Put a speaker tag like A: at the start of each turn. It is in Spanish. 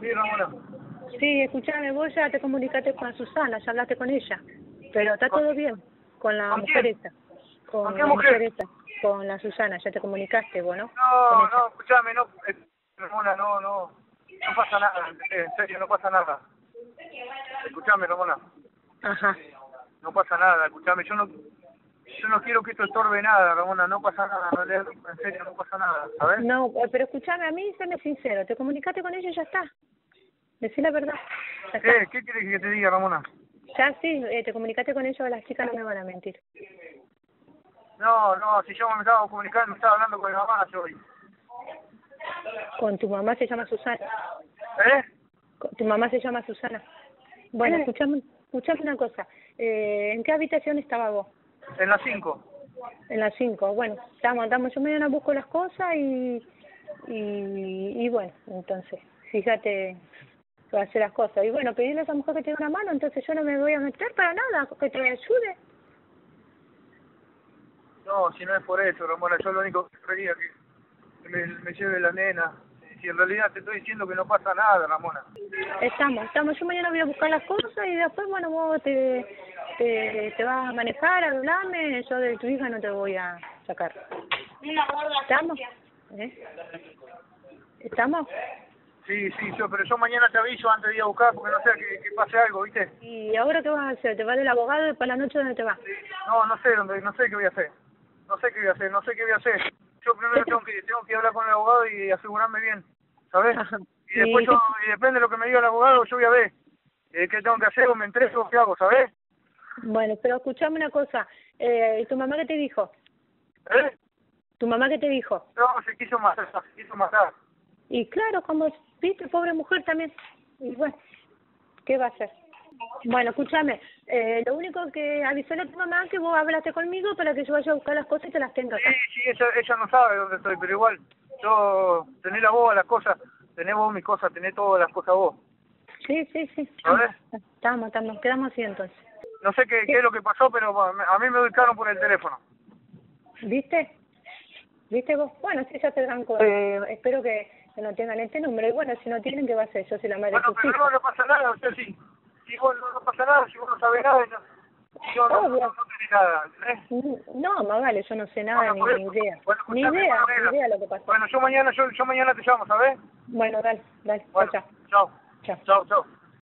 A: Sí, Ramona.
B: Sí, escúchame, vos ya te comunicaste con Susana, ya hablaste con ella, pero está todo bien con la
A: ¿Con
B: mujer esta. Con,
A: ¿Con qué
B: la
A: mujer?
B: esta, con la Susana, ya te comunicaste vos, ¿no?
A: No, no, escúchame, no, eh, Ramona, no, no, no pasa nada, en serio, no pasa nada. Escúchame, Ramona,
B: Ajá.
A: no pasa nada, escúchame, yo no, yo no quiero que esto estorbe nada, Ramona, no pasa nada, no, en serio, no pasa nada, ¿sabes?
B: No, eh, pero escúchame, a mí, séme sincero, te comunicaste con ella y ya está. Decí la verdad. Está.
A: ¿Qué? ¿Qué quieres que te diga, Ramona?
B: Ya sí, eh, te comunicaste con ella, las chicas no me van a mentir.
A: No, no, si yo me estaba comunicando, me estaba hablando con mi mamá yo hoy.
B: Con tu mamá se llama Susana.
A: ¿Eh?
B: Con- Tu mamá se llama Susana. Bueno,
A: ¿Qué?
B: escuchame, escuchame una cosa. Eh, ¿En qué habitación estaba vos?
A: En las 5.
B: En las cinco. Bueno, estamos, estamos. Yo mañana busco las cosas y, y, y bueno, entonces, fíjate que va a hacer las cosas. Y bueno, pedirle a esa mujer que te dé una mano, entonces yo no me voy a meter para nada, que te ayude.
A: No, si no es por eso, Ramona, yo lo único que quería que me, me lleve la nena. Si en realidad te estoy diciendo que no pasa nada, Ramona.
B: Estamos, estamos. Yo mañana voy a buscar las cosas y después, bueno, vos te, te, te vas a manejar, a hablarme. Yo de tu hija no te voy a sacar. ¿Estamos? ¿Eh? ¿Estamos?
A: Sí, sí, yo, pero yo mañana te aviso antes de ir a buscar porque no sé que, que pase algo, ¿viste?
B: ¿Y ahora qué vas a hacer? ¿Te vas del abogado y para la noche dónde te vas?
A: No, no sé dónde, no sé qué voy a hacer. No sé qué voy a hacer, no sé qué voy a hacer. Yo primero tengo que, tengo que hablar con el abogado y asegurarme bien, ¿sabes?
B: Ajá.
A: Y después
B: ¿Y
A: yo, y depende de lo que me diga el abogado, yo voy a ver eh, qué tengo que hacer o me entrego o qué hago, ¿sabes?
B: Bueno, pero escuchame una cosa. Eh, ¿y ¿Tu mamá qué te dijo?
A: ¿Eh?
B: ¿Tu mamá qué te dijo?
A: No, se quiso matar, se quiso matar.
B: Y claro, como viste, pobre mujer también. Y bueno, ¿qué va a hacer? Bueno, escúchame, eh, lo único que avisale a tu mamá que vos hablaste conmigo para que yo vaya a buscar las cosas y te las tenga
A: Sí,
B: acá.
A: sí, ella, ella no sabe dónde estoy, pero igual, yo, tenés la voz, las cosas, tenés vos mis cosas, tenés todas las cosas vos.
B: Sí, sí, sí.
A: Ver.
B: Estamos, estamos, quedamos así entonces.
A: No sé qué, qué es lo que pasó, pero a mí me ubicaron por el teléfono.
B: ¿Viste? ¿Viste vos? Bueno, sí, ya te dan eh, espero que, que no tengan este número. Y bueno, si no tienen, ¿qué va a hacer? Yo soy la madre
A: Bueno,
B: de
A: pero no, no pasa nada, o sea, si, si vos no, no pasa nada, si vos no sabés nada, no, yo no, no, no tenés nada.
B: No, más vale, yo no sé nada,
A: Bueno,
B: ni, idea.
A: Bueno,
B: ni idea,
A: bueno,
B: ni idea lo que pasó.
A: Bueno, yo mañana, yo, yo mañana te llamo, ¿sabés?
B: Bueno, dale, dale,
A: Bueno,
B: chao,
A: chao,
B: chao.
A: chao, chao.